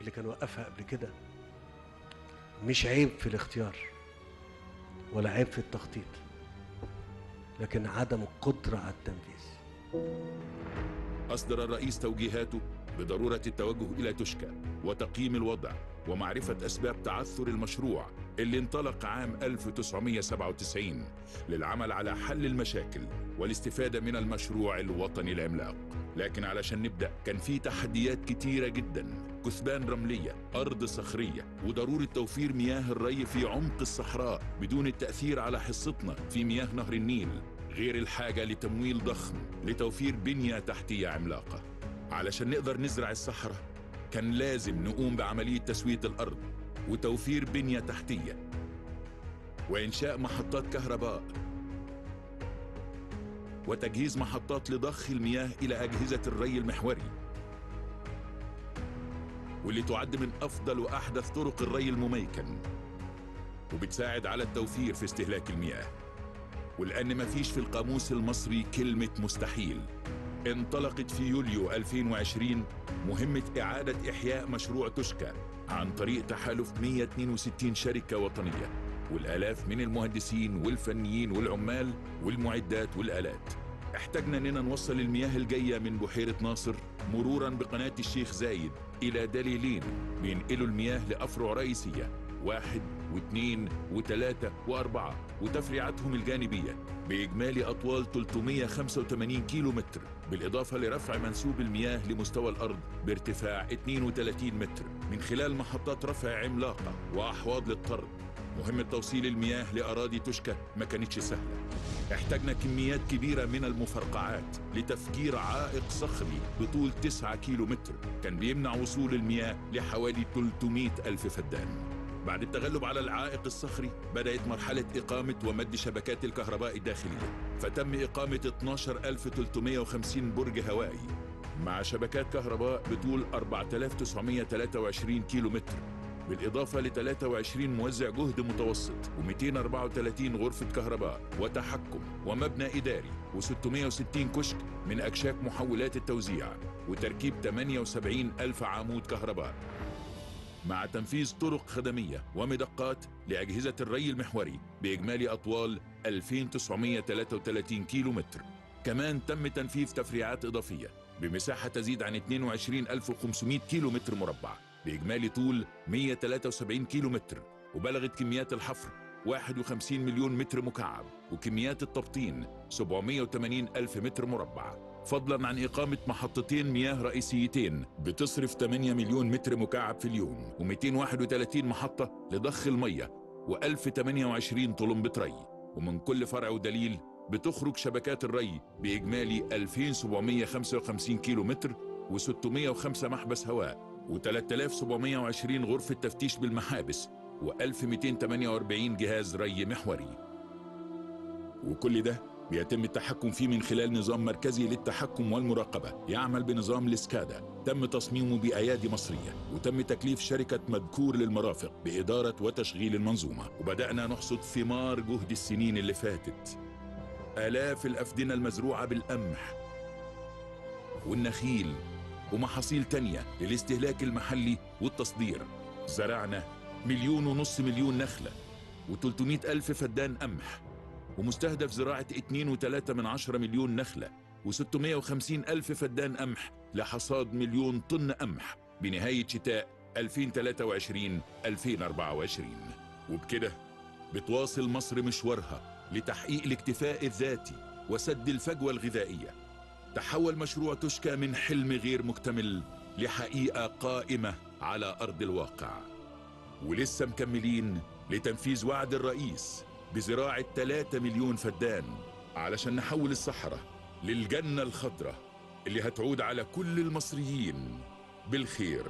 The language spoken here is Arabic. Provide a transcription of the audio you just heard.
اللي كان وقفها قبل كده مش عيب في الاختيار ولا عيب في التخطيط لكن عدم القدرة على التنفيذ. أصدر الرئيس توجيهاته بضرورة التوجه إلى تشكى وتقييم الوضع ومعرفة أسباب تعثر المشروع اللي انطلق عام 1997 للعمل على حل المشاكل والاستفادة من المشروع الوطني العملاق لكن علشان نبدأ كان في تحديات كتيرة جدا. كثبان رملية أرض صخرية وضرورة توفير مياه الري في عمق الصحراء بدون التأثير على حصتنا في مياه نهر النيل. غير الحاجة لتمويل ضخم لتوفير بنية تحتية عملاقة. علشان نقدر نزرع الصحراء كان لازم نقوم بعملية تسوية الأرض وتوفير بنية تحتية. وإنشاء محطات كهرباء وتجهيز محطات لضخ المياه إلى أجهزة الري المحوري. واللي تعد من أفضل وأحدث طرق الري المميكن. وبتساعد على التوفير في استهلاك المياه. ولأن مفيش في القاموس المصري كلمة مستحيل. انطلقت في يوليو 2020 مهمة إعادة إحياء مشروع تشكى عن طريق تحالف 162 شركة وطنية والآلاف من المهندسين والفنيين والعمال والمعدات والآلات. احتاجنا أننا نوصل المياه الجاية من بحيرة ناصر مرورا بقناة الشيخ زايد إلى دليلين بينقلوا المياه لأفرع رئيسية. واحد واثنين وثلاثة وأربعة وتفريعاتهم الجانبية بإجمالي أطوال 385 كيلو متر بالإضافة لرفع منسوب المياه لمستوى الأرض بارتفاع 32 متر من خلال محطات رفع عملاقة وأحواض للطرد. مهمة توصيل المياه لأراضي تشكى ما كانتش سهلة. احتاجنا كميات كبيرة من المفرقعات لتفجير عائق صخري بطول 9 كيلو متر كان بيمنع وصول المياه لحوالي 300 ألف فدان. بعد التغلب على العائق الصخري بدأت مرحلة إقامة ومد شبكات الكهرباء الداخلية. فتم إقامة 12350 برج هوائي. مع شبكات كهرباء بطول 4923 كيلو متر بالإضافة ل 23 موزع جهد متوسط و234 غرفة كهرباء وتحكم ومبنى إداري و660 كشك من أكشاك محولات التوزيع وتركيب 78 ألف عمود كهرباء. مع تنفيذ طرق خدمية ومدقات لأجهزة الري المحوري بإجمالي أطوال 2933 كيلو متر كمان تم تنفيذ تفريعات إضافية بمساحة تزيد عن 22500 كيلو متر مربع. بإجمالي طول 173 كيلو متر وبلغت كميات الحفر 51 مليون متر مكعب وكميات التبطين 780 ألف متر مربع. فضلا عن إقامة محطتين مياه رئيسيتين بتصرف 8 مليون متر مكعب في اليوم و231 محطة لضخ المية و1028 طلمبة ري ومن كل فرع ودليل بتخرج شبكات الري بإجمالي 2755 كيلو متر و605 محبس هواء. و3720 غرفة تفتيش بالمحابس و1248 جهاز ري محوري. وكل ده بيتم التحكم فيه من خلال نظام مركزي للتحكم والمراقبة يعمل بنظام الاسكادا تم تصميمه بأيادي مصرية وتم تكليف شركة مذكور للمرافق بإدارة وتشغيل المنظومة. وبدأنا نحصد ثمار جهد السنين اللي فاتت. آلاف الأفدنة المزروعة بالقمح والنخيل ومحاصيل تانية للاستهلاك المحلي والتصدير. زرعنا مليون ونص مليون نخلة و300 ألف فدان قمح ومستهدف زراعة 2.3 من عشرة مليون نخلة و650 ألف فدان قمح لحصاد مليون طن قمح بنهاية شتاء 2023-2024 وبكده بتواصل مصر مشوارها لتحقيق الاكتفاء الذاتي وسد الفجوة الغذائية. تحول مشروع تشكى من حلم غير مكتمل لحقيقة قائمة على أرض الواقع. ولسه مكملين لتنفيذ وعد الرئيس بزراعة 3 مليون فدان علشان نحول الصحراء للجنة الخضراء اللي هتعود على كل المصريين بالخير.